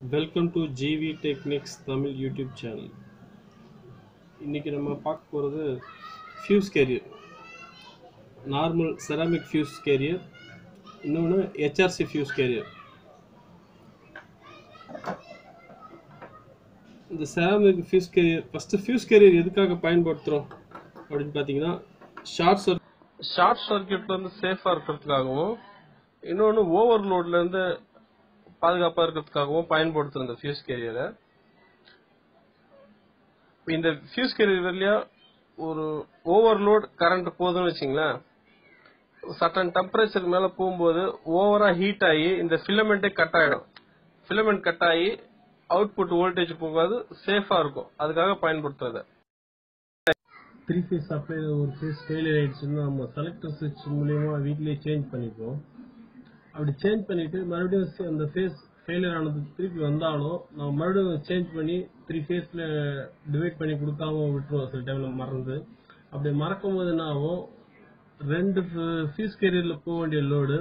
Welcome to GV technics Tamil YouTube channel இன்றைக்கி நம்ம பார்க்க போகிறது fuse carrier normal ceramic fuse carrier இன்னொன்று ஹெச்ஆர்சி ஃபியூஸ் கேரியர் இந்த ceramic fuse carrier first fuse carrier எதுக்காக பயன்படுத்துகிறோம் அப்படின்னு பார்த்தீங்கன்னா ஷார்ட் சர்க் ஷார்ட் சர்க்கியூட்லேருந்து சேஃபாக இருக்கிறதுக்காகவும் இன்னொன்று ஓவர்லோட்லேருந்து பாதுகாப்பா இருக்கிறதுக்காகவும் பயன்படுத்துகிற இந்த ஃபியூஸ் கேரியரை இந்த ஃபியூஸ் கேரியர் வழியா ஒரு ஓவர்லோட் கரண்ட் போகுதுன்னு வச்சுங்களேன் சட்டன் டெம்பரேச்சர் மேல போகும்போது ஓவரா ஹீட் ஆகி இந்த ஃபிலமெண்ட்டே கட் ஆயிடும். ஃபிலமெண்ட் கட் ஆகி அவுட்புட் வோல்டேஜ் போகாது சேஃபா இருக்கும். அதுக்காக பயன்படுத்துறது. த்ரீ ஃபேஸ் சப்ளை ஒரு ஃபேஸ் ஃபெயிலியர் ஆயிடுச்சுன்னா நம்ம செலக்டர் சுவிட்ச் மூலியமா வீட்லயே சேஞ்ச் பண்ணிப்போம். அப்படி சேஞ்ச் பண்ணிட்டு மறுபடியும் அந்த ஃபேஸ் ஃபெயிலியர் ஆனது திருப்பி வந்தாலும் நம்ம மறுபடியும் சேஞ்ச் பண்ணி த்ரீ ஃபேஸ்ல டிவைட் பண்ணி கொடுக்காம விட்டுருவோம் சில டைம்ல மறந்து. அப்படி மறக்கும் போது என்ன ஆகும்? ரெண்டு ஃபீஸ் கேரியர்ல போக வேண்டிய லோடு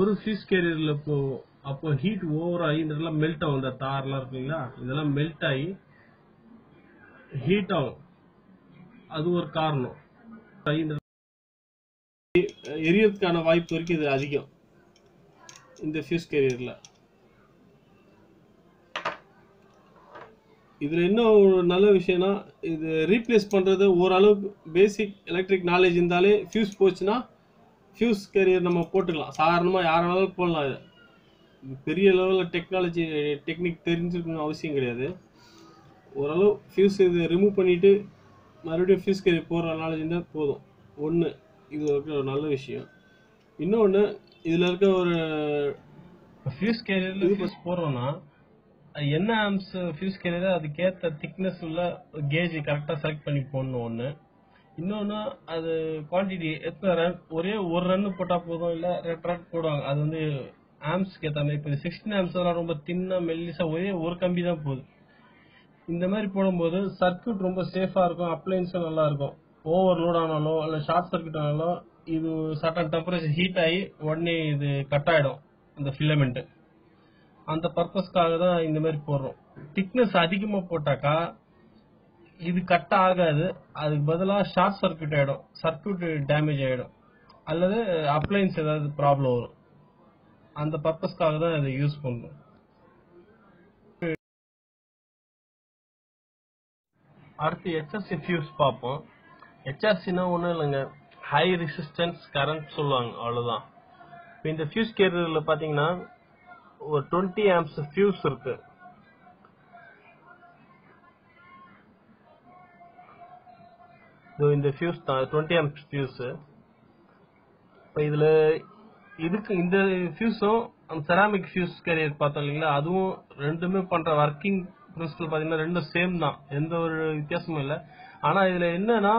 ஒரு ஃபீஸ் கேரியர்ல போகும். அப்போ ஹீட் ஓவர் ஆகி இதெல்லாம் மெல்ட் ஆகும். இந்த தார்லாம் இருக்குங்களா இதெல்லாம் மெல்ட் ஆகி ஹீட் ஆகும். அது ஒரு காரணம். எரியதுக்கான வாய்ப்பு வரைக்கும் இது அதிகம். இந்த ஃபியூஸ் கேரியரில் இதில் என்ன ஒரு நல்ல விஷயம்னா இது ரீப்ளேஸ் பண்ணுறது ஓரளவுக்கு பேசிக் எலக்ட்ரிக் நாலேஜ் இருந்தாலே ஃபியூஸ் போச்சுன்னா ஃபியூஸ் கேரியர் நம்ம போட்டுக்கலாம். சாதாரணமாக யார் வேணாலும் போடலாம் இது. பெரிய லெவலில் டெக்னாலஜி டெக்னிக் தெரிஞ்சிருக்கணும் அவசியம் கிடையாது. ஓரளவு ஃபியூஸ் இது ரிமூவ் பண்ணிவிட்டு மறுபடியும் ஃபியூஸ் கேரியர் போடுற நாலேஜ் இருந்தால் போதும். ஒன்று இது ஒரு நல்ல விஷயம். இன்னொன்று இதில் இருக்க ஒரு ஃபியூஸ் கேரியர்ல ஃபியூஸ் போடுறோம்னா அது என்ன ஆம்ஸ் ஃபியூஸ் கேரியர் அதுக்கேற்ற திக்னஸ் உள்ள கேஜ் கரெக்டாக செலக்ட் பண்ணி போடணும் ஒன்று இன்னொன்று அது குவான்டிட்டி எத்தனை ரன் ஒரே ஒரு ரன் போட்டால் போதும் இல்லை ரெண்டு ரன் போடுவாங்க. அது வந்து ஆம்ஸ்க்கு ஏற்ற மாதிரி இப்போ சிக்ஸ்டீன் ஆம்ஸ் எல்லாம் ரொம்ப தின்னா மெல்லிசா ஒரே ஒரு கம்பி தான் போகுது. இந்த மாதிரி போடும்போது சர்க்யூட் ரொம்ப சேஃபா இருக்கும் அப்ளைன்ஸும் நல்லா இருக்கும். ஓவர்லோட் ஆனாலும் இல்ல ஷார்ட் சர்க்யூட் ஆனாலும் இது சட்டன் டெம்பரேச்சர் ஹீட் ஆகி உடனே இது கட் ஆயிடும் இந்த ஃபிலமெண்ட் அந்த பர்பஸ்க்காக தான் இந்த மாதிரி போடுறோம். திக்னஸ் அதிகமா போட்டாக்கா இது கட் ஆகாது. அதுக்கு பதிலாக ஷார்ட் சர்க்யூட் ஆயிடும். சர்க்கியூட் டேமேஜ் ஆயிடும். அல்லது அப்ளைன்ஸ் ஏதாவது ப்ராப்ளம் வரும். அந்த பர்பஸ்க்காக தான் இதை யூஸ் பண்றோம் அடுத்து ஹெச்எஸ்சி ஃபியூஸ் பார்ப்போம். ஹெச்ஆர்சினா ஒன்றும் இல்லைங்க. ஹை ரெசிஸ்டன்ஸ் கரண்ட் சொல்லுவாங்க அவ்வளோதான் இப்போ இந்த ஃபியூஸ் கேரியர்ல பார்த்தீங்கன்னா ஒரு டுவெண்ட்டி ஆம்ப்ஸ் ஃபியூஸ் இருக்கு. இந்த ஃபியூஸ் தான் டுவெண்ட்டி ஆம்ப்ஸ் ஃபியூஸ் இப்போ இதில் இதுக்கு இந்த ஃபியூஸும் அந்த செராமிக் ஃபியூஸ் கேரியர் பார்த்தோம் இல்லைங்களா அதுவும் ரெண்டுமே பண்ற ஒர்க்கிங் பிரின்சிபல் பார்த்தீங்கன்னா ரெண்டும் சேம் தான். எந்த ஒரு வித்தியாசமும் இல்லை. ஆனால் இதில் என்னன்னா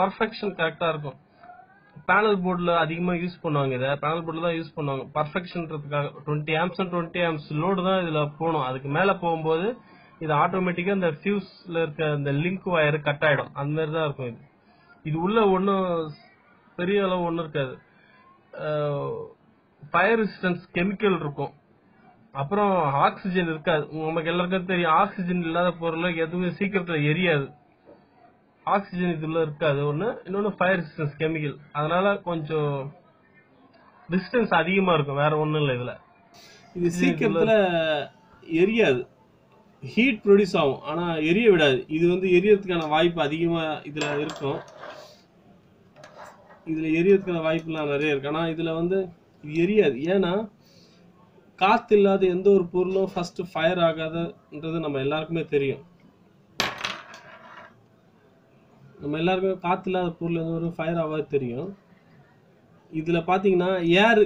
பர்ஃபெக்ஷன் கரெக்டாக இருக்கும். பேனல் போர்டில் அதிகமாக யூஸ் பண்ணுவாங்க இதை. பேனல் போர்டில் தான் யூஸ் பண்ணுவாங்க. பர்ஃபெக்ஷன்றதுக்காக twenty amps and twenty amps load தான் இதில் போகணும். அதுக்கு மேலே போகும்போது இது ஆட்டோமேட்டிக்காக இந்த ஃபியூஸில் இருக்க இந்த லிங்க் வயர் கட் ஆகிடும் அந்த மாதிரி தான் இருக்கும் இது. இது உள்ள ஒன்றும் பெரிய அளவு ஒன்றும் இருக்காது. ஃபயர் ரெசிஸ்டன்ஸ் கெமிக்கல் இருக்கும். அப்புறம் ஆக்சிஜன் இருக்காது. நமக்கு எல்லாருக்கும் தெரியும். ஆக்சிஜன் இல்லாத பொருள் எதுவுமே சீக்கிரத்தில் எரியாது. ஆக்சிஜன் இதுல இருக்காது ஒண்ணு. இன்னொன்னு ஃபயர் ரெசிஸ்டன்ஸ் கெமிக்கல் அதனால கொஞ்சம் டிஸ்டன்ஸ் அதிகமா இருக்கும் வேற ஒண்ணும் இல்ல இதுல. இது சீக்கிரத்துல எரியாது. ஹீட் ப்ரொடியூஸ் ஆகும் ஆனா எரிய விடாது. இது வந்து எரியறதுக்கான வாய்ப்பு அதிகமா இதுல இருக்கும். இதுல எரியறதுக்கான வாய்ப்புலாம் நிறைய இருக்கு. ஆனா இதுல வந்து இது எரியாது. ஏன்னா காத்து இல்லாத எந்த ஒரு பொருளும் ஃபர்ஸ்ட் ஃபயர் ஆகாதன்றது நம்ம எல்லாருக்குமே தெரியும். நம்ம எல்லாருக்குமே காற்று இல்லாத பொருள் வந்து ஒரு ஃபயர் ஆகாது தெரியும். இதில் பார்த்தீங்கன்னா ஏர்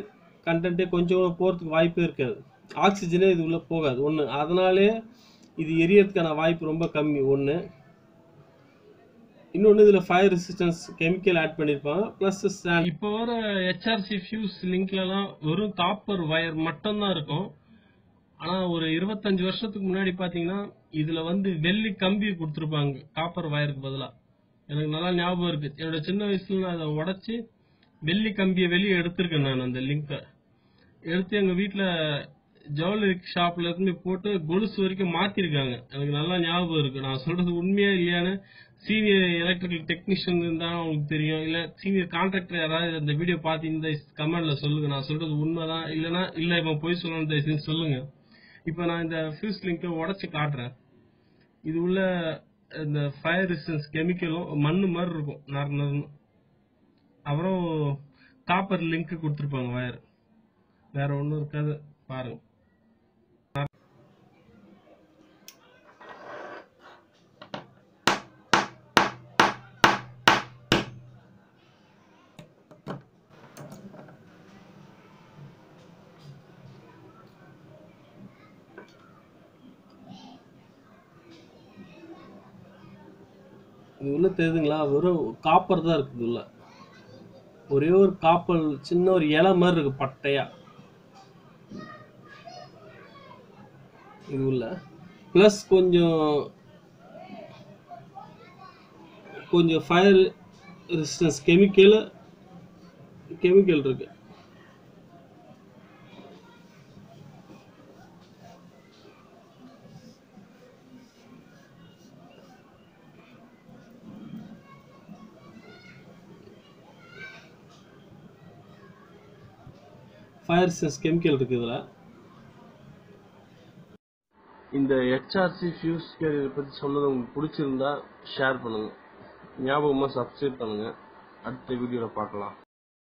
கண்டென்ட்டே கொஞ்சம் கூட போகிறதுக்கு வாய்ப்பே இருக்காது. ஆக்சிஜனே இது உள்ளே போகாது. ஒன்று அதனாலே இது எரியறதுக்கான வாய்ப்பு ரொம்ப கம்மி. ஒன்று இன்னொன்று இதில் ஃபயர் ரெசிஸ்டன்ஸ் கெமிக்கல் ஆட் பண்ணியிருப்பாங்க ப்ளஸ் இப்போ வர ஹெச்ஆர்சி ஃபியூஸ் லிங்க்லலாம் வெறும் காப்பர் ஒயர் மட்டும்தான் இருக்கும். ஆனால் ஒரு இருபத்தஞ்சு வருஷத்துக்கு முன்னாடி பார்த்தீங்கன்னா இதில் வந்து வெள்ளி கம்பி கொடுத்துருப்பாங்க. காப்பர் வயருக்கு பதிலாக எனக்கு நல்லா ஞாபகம் இருக்கு. என்னோட சின்ன வயசுல நான் அதை உடச்சி வெள்ளி கம்பியை வெளியே எடுத்திருக்கேன் நான் அந்த லிங்கை எடுத்து எங்கள் வீட்டில் ஜுவல்லரி ஷாப்ல இருந்து போட்டு கொலுசு வரைக்கும் மாத்திருக்காங்க. எனக்கு நல்லா ஞாபகம் இருக்கு. நான் சொல்றது உண்மையா இல்லையான்னு சீனியர் எலக்ட்ரிக்கல் டெக்னீஷியன் இருந்தா உங்களுக்கு தெரியும். இல்ல சீனியர் கான்ட்ராக்டர் யாராவது அந்த வீடியோ பார்த்து இந்த கமெண்ட்ல சொல்லுங்க. நான் சொல்றது உண்மைதான்? இல்லனா இல்ல இவன் போய் சொல்லணும் தயவு சொல்லுங்க. இப்போ நான் இந்த ஃபியூஸ் லிங்கை உடச்சு காட்டுறேன். இது உள்ள இந்த ஃபயர் ரெசிஸ்டன்ஸ் கெமிக்கலும் மண்ணு மாதிரி இருக்கும் நறு அப்புறம் காப்பர் லிங்க் கொடுத்துருப்பாங்க வயர் வேற ஒன்றும் இருக்காது பாருங்க. இது உள்ள தெரியுதுங்களா? வெறும் காப்பர் தான் இருக்குது உள்ள. ஒரே ஒரு காப்பர் சின்ன ஒரு இலை மாதிரி இருக்கு பட்டையா. இது உள்ள. ப்ளஸ் கொஞ்சம் கொஞ்சம் ஃபயர் ரெசிஸ்டன்ஸ் கெமிக்கல் கெமிக்கல் இருக்குது ஃபயர் ரெசிஸ்டன்ஸ் கெமிக்கல் இருக்கு இதில். இந்த ஹெச்ஆர்சி ஃபியூஸ் கேரியர் பற்றி சொன்னது உங்களுக்கு பிடிச்சிருந்தா ஷேர் பண்ணுங்கள் ஞாபகமாக சப்ஸ்கிரைப் பண்ணுங்கள் அடுத்த வீடியோவில் பார்க்கலாம்.